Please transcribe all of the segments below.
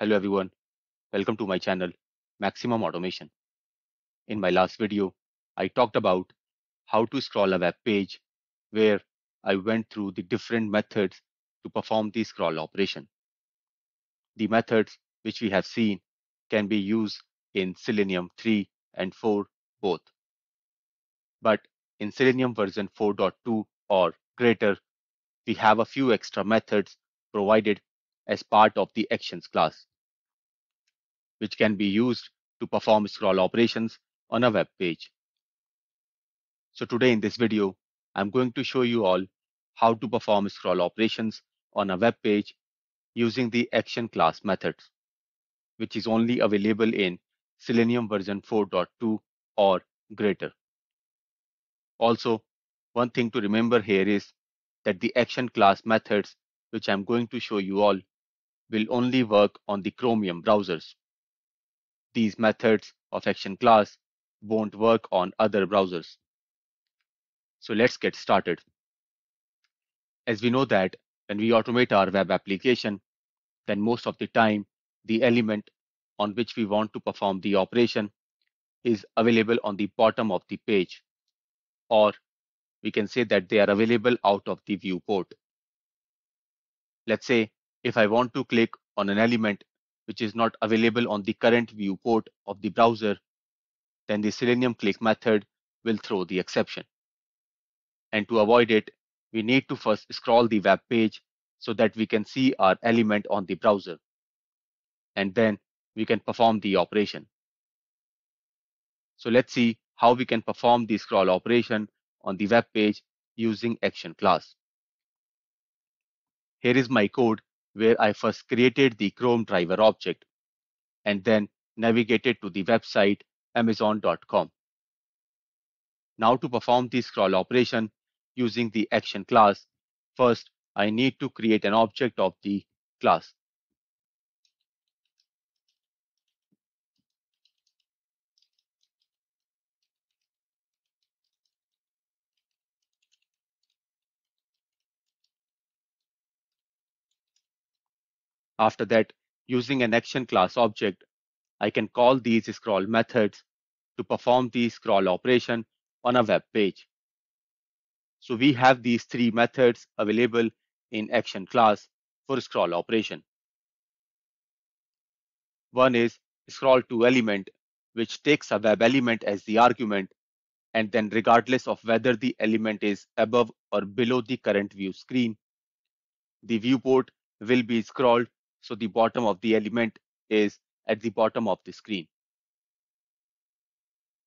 Hello everyone, welcome to my channel Maximum Automation. In my last video, I talked about how to scroll a web page where I went through the different methods to perform the scroll operation. The methods which we have seen can be used in Selenium 3 and 4 both. But in Selenium version 4.2 or greater, we have a few extra methods provided as part of the actions class, which can be used to perform scroll operations on a web page. So today in this video, I'm going to show you all how to perform scroll operations on a web page using the action class methods, which is only available in Selenium version 4.2 or greater. Also, one thing to remember here is that the action class methods, which I'm going to show you all, will only work on the Chromium browsers. These methods of action class won't work on other browsers. So let's get started. As we know that when we automate our web application, then most of the time the element on which we want to perform the operation is available on the bottom of the page or we can say that they are available out of the viewport. Let's say if I want to click on an element which is not available on the current viewport of the browser, then the Selenium click method will throw the exception. And to avoid it, we need to first scroll the web page so that we can see our element on the browser. And then we can perform the operation. So let's see how we can perform the scroll operation on the web page using action class. Here is my code where I first created the Chrome driver object and then navigated to the website amazon.com. Now to perform the scroll operation using the action class, first I need to create an object of the class. After that, using an action class object, I can call these scroll methods to perform the scroll operation on a web page. So we have these three methods available in action class for scroll operation. One is scroll to element, which takes a web element as the argument, and then regardless of whether the element is above or below the current view screen, the viewport will be scrolled so the bottom of the element is at the bottom of the screen.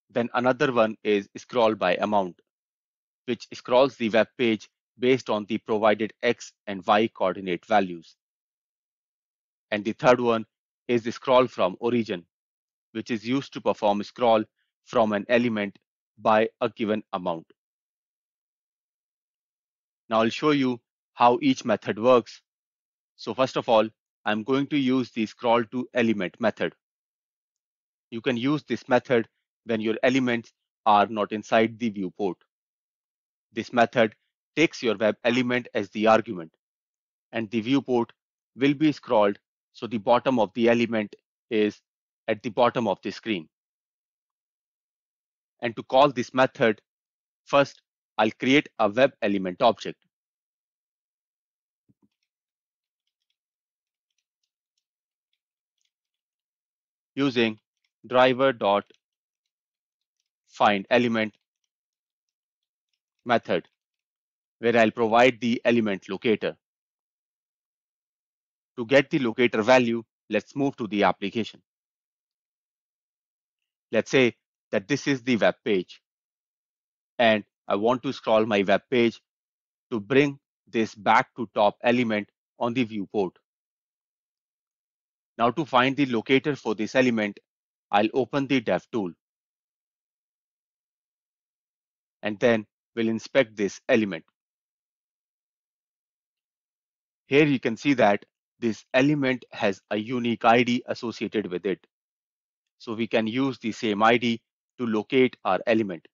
Then another one is scroll by amount, which scrolls the web page based on the provided X and Y coordinate values. And the third one is the scroll from origin, which is used to perform scroll from an element by a given amount. Now I'll show you how each method works. So first of all, I'm going to use the scroll to element method. You can use this method when your elements are not inside the viewport. This method takes your web element as the argument and the viewport will be scrolled so the bottom of the element is at the bottom of the screen. And to call this method, first I'll create a web element object. Using driver dot find element method where I'll provide the element locator. To get the locator value, let's move to the application. Let's say that this is the web page and I want to scroll my web page to bring this back to top element on the viewport. Now to find the locator for this element, I'll open the dev tool. And then we'll inspect this element. Here you can see that this element has a unique ID associated with it. So we can use the same ID to locate our element.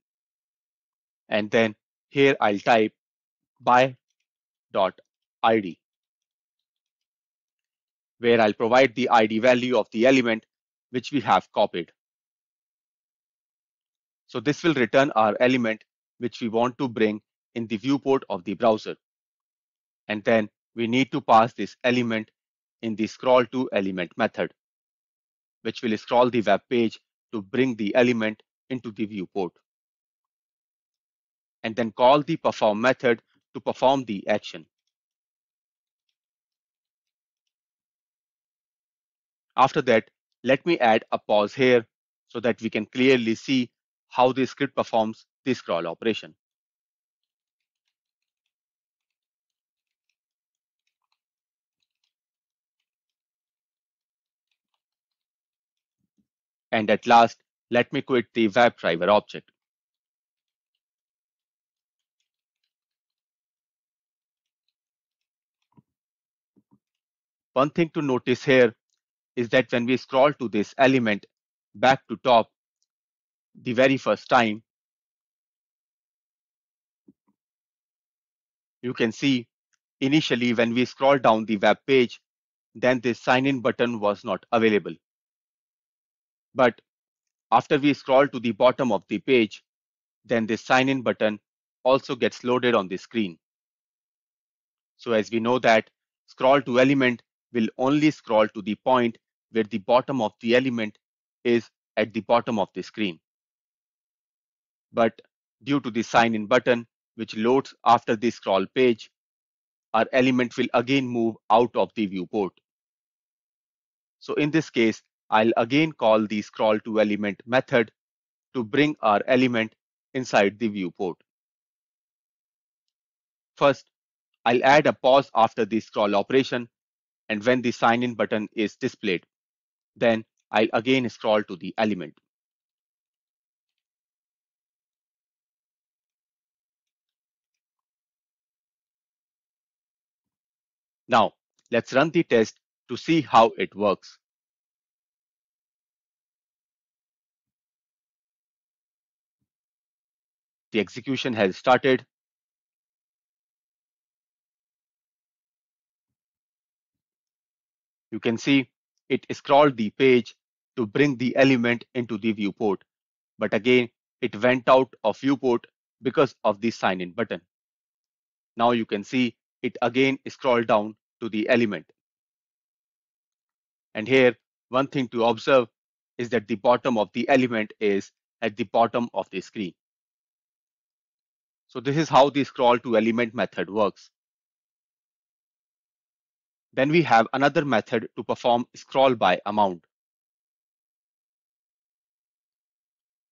And then here I'll type by dot ID. Where I'll provide the ID value of the element which we have copied. So this will return our element which we want to bring in the viewport of the browser. And then we need to pass this element in the scroll to element method, which will scroll the web page to bring the element into the viewport. And then call the perform method to perform the action. After that, let me add a pause here so that we can clearly see how the script performs the scroll operation. And at last, let me quit the WebDriver object. One thing to notice here is that when we scroll to this element back to top the very first time, you can see initially when we scroll down the web page, then this sign in button was not available. But after we scroll to the bottom of the page, then this sign in button also gets loaded on the screen. So as we know that scroll to element will only scroll to the point where the bottom of the element is at the bottom of the screen. But due to the sign in button, which loads after the scroll page, our element will again move out of the viewport. So in this case, I'll again call the scroll to element method to bring our element inside the viewport. First, I'll add a pause after the scroll operation and when the sign in button is displayed. Then I'll again scroll to the element. Now, let's run the test to see how it works. The execution has started. You can see it scrolled the page to bring the element into the viewport. But again, it went out of viewport because of the sign in button. Now you can see it again scrolled down to the element. And here, one thing to observe is that the bottom of the element is at the bottom of the screen. So this is how the scroll to element method works. Then we have another method to perform scroll by amount.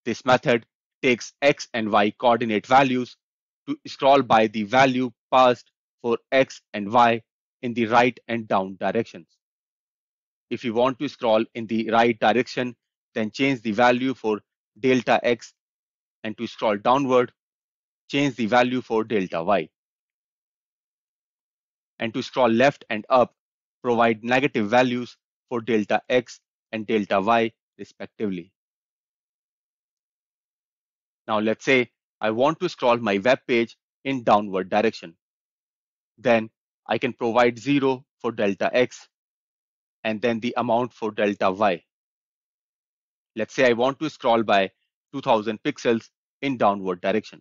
This method takes x and y coordinate values to scroll by the value passed for x and y in the right and down directions. If you want to scroll in the right direction, then change the value for delta x and to scroll downward, change the value for delta y. And to scroll left and up, provide negative values for delta x and delta y respectively. Now let's say I want to scroll my web page in downward direction. Then I can provide 0 for delta x and then the amount for delta y. Let's say I want to scroll by 2000 pixels in downward direction.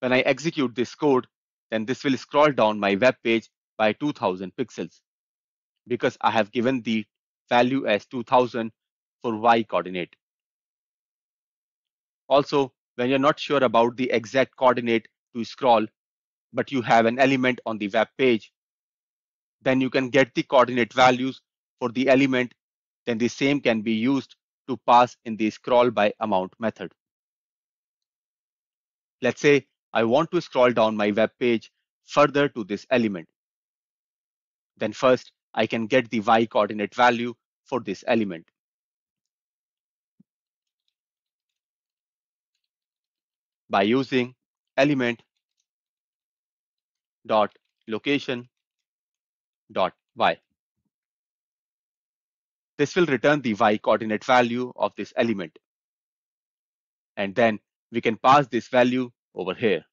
When I execute this code, then this will scroll down my web page by 2000 pixels because I have given the value as 2000 for y coordinate. Also, when you're not sure about the exact coordinate to scroll, but you have an element on the web page, then you can get the coordinate values for the element, then the same can be used to pass in the scroll by amount method. Let's say I want to scroll down my web page further to this element. Then first, I can get the y coordinate value for this element. By using element dot location dot y. This will return the y coordinate value of this element. And then we can pass this value over here.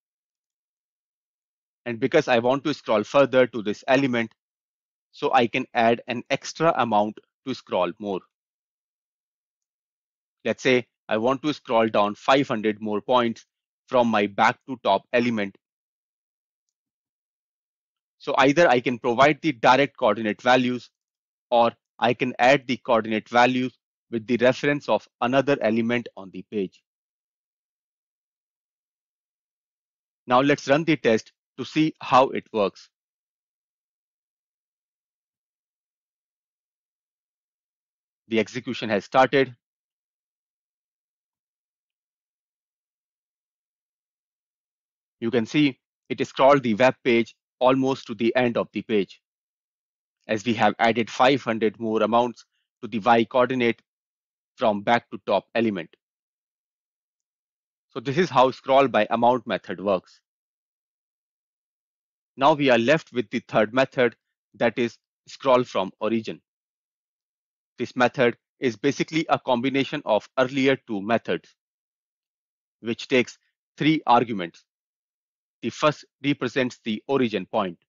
And because I want to scroll further to this element, so I can add an extra amount to scroll more. Let's say I want to scroll down 500 more points from my back to top element. So either I can provide the direct coordinate values or I can add the coordinate values with the reference of another element on the page. Now let's run the test to see how it works. The execution has started. You can see it scrolled the web page almost to the end of the page. As we have added 500 more amounts to the y coordinate from back to top element. So this is how scroll by amount method works. Now we are left with the third method that is scroll from origin. This method is basically a combination of earlier two methods, which takes three arguments. The first represents the origin point,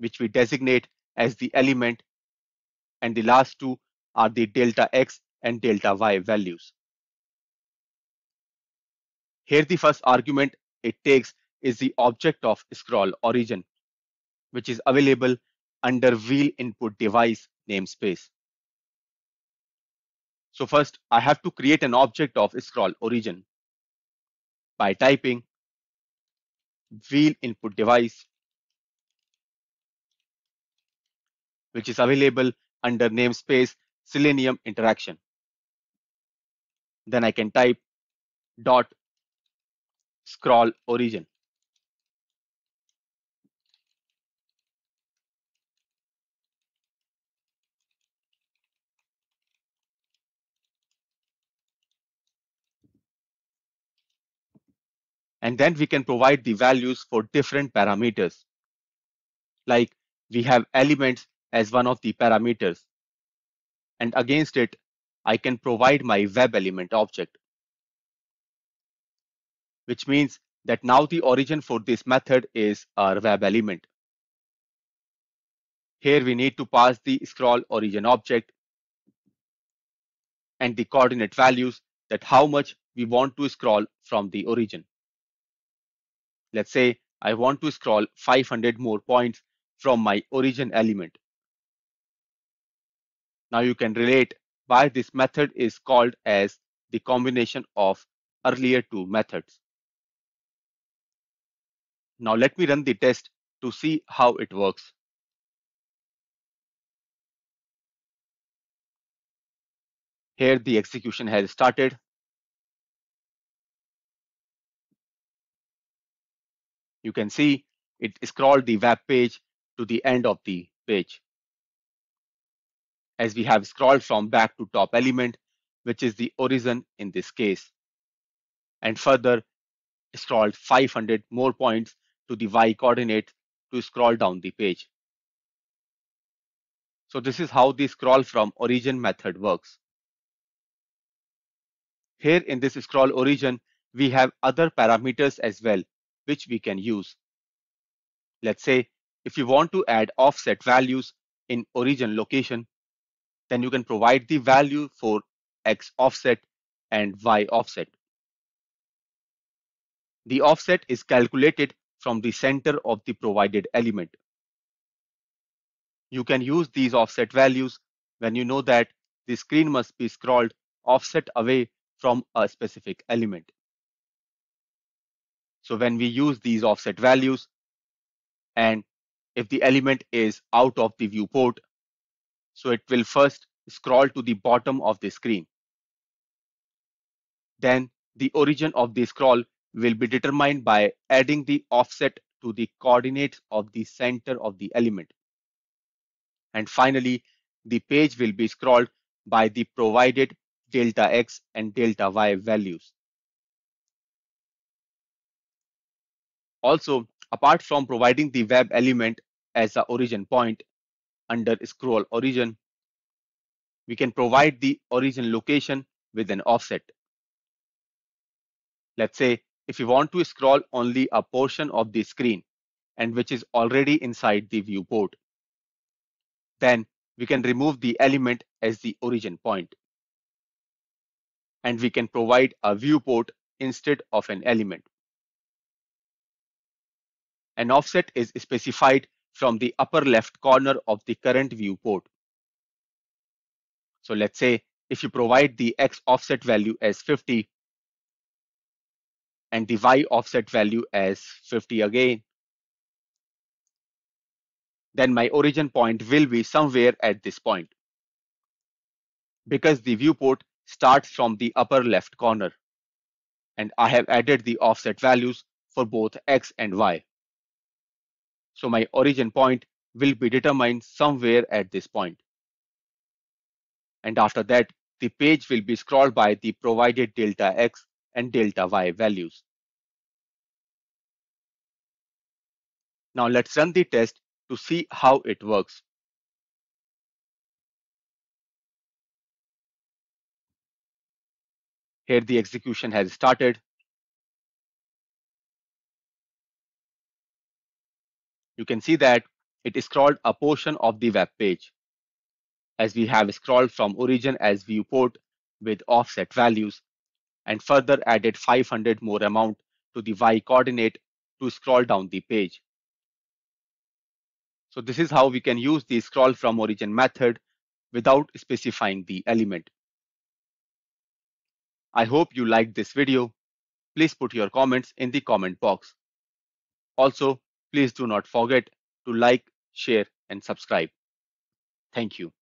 which we designate as the element, and the last two are the delta x and delta y values. Here the first argument it takes is the object of scroll origin, which is available under wheel input device namespace. So first I have to create an object of scroll origin by typing wheel input device which is available under namespace Selenium interaction. Then I can type dot scroll origin. And then we can provide the values for different parameters. Like we have elements as one of the parameters. And against it, I can provide my web element object. Which means that now the origin for this method is our web element. Here we need to pass the scroll origin object and the coordinate values that how much we want to scroll from the origin. Let's say I want to scroll 500 more points from my origin element. Now you can relate why this method is called as the combination of earlier two methods. Now let me run the test to see how it works. Here the execution has started. you can see it scrolled the web page to the end of the page. As we have scrolled from back to top element, which is the origin in this case, and further scrolled 500 more points to the y coordinate to scroll down the page. So this is how the scroll from origin method works. Here in this scroll origin, we have other parameters as well which we can use. Let's say if you want to add offset values in origin location, then you can provide the value for X offset and Y offset. The offset is calculated from the center of the provided element. You can use these offset values when you know that the screen must be scrolled offset away from a specific element. So when we use these offset values, and if the element is out of the viewport, so it will first scroll to the bottom of the screen. Then the origin of the scroll will be determined by adding the offset to the coordinates of the center of the element. And finally, the page will be scrolled by the provided delta x and delta y values. Also, apart from providing the web element as a origin point under scroll origin, we can provide the origin location with an offset. Let's say if you want to scroll only a portion of the screen and which is already inside the viewport. Then we can remove the element as the origin point. And we can provide a viewport instead of an element. An offset is specified from the upper left corner of the current viewport. So let's say if you provide the X offset value as 50 and the Y offset value as 50 again, then my origin point will be somewhere at this point because the viewport starts from the upper left corner and I have added the offset values for both X and Y. So my origin point will be determined somewhere at this point. And after that, the page will be scrolled by the provided delta X and delta Y values. Now let's run the test to see how it works. Here the execution has started. You can see that it scrolled a portion of the web page. As we have scrolled from origin as viewport with offset values and further added 500 more amount to the y coordinate to scroll down the page. So this is how we can use the scroll from origin method without specifying the element. I hope you liked this video. Please put your comments in the comment box. Also, please do not forget to like, share and subscribe. Thank you.